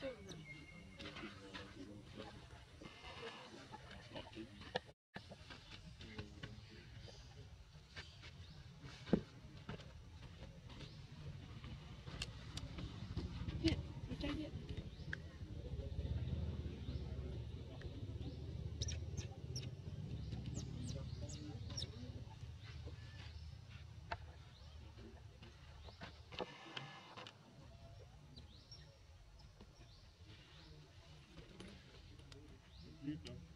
shooting. Listo.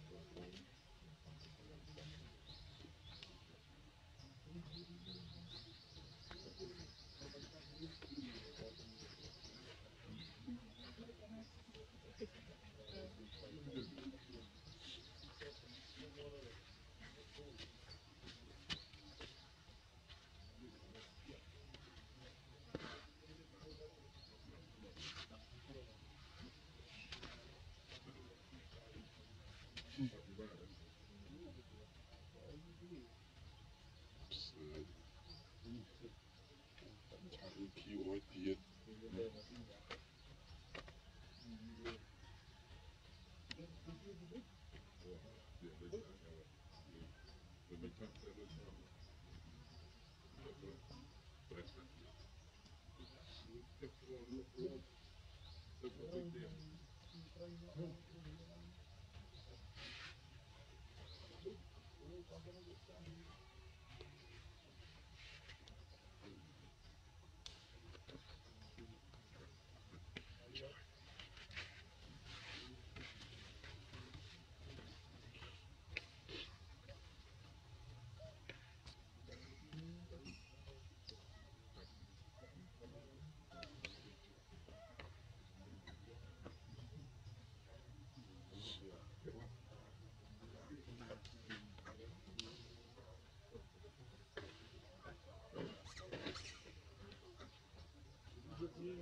European.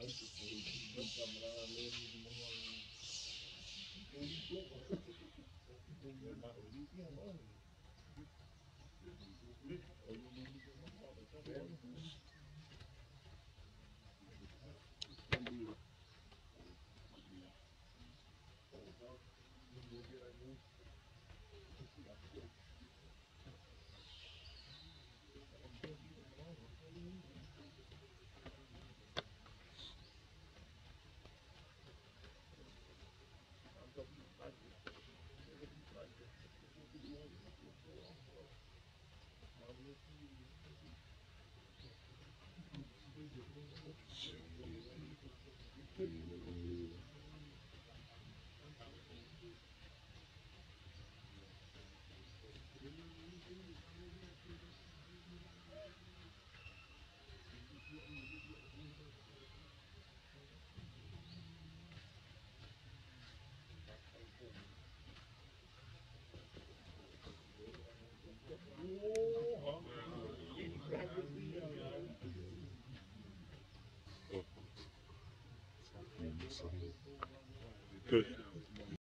Thank you.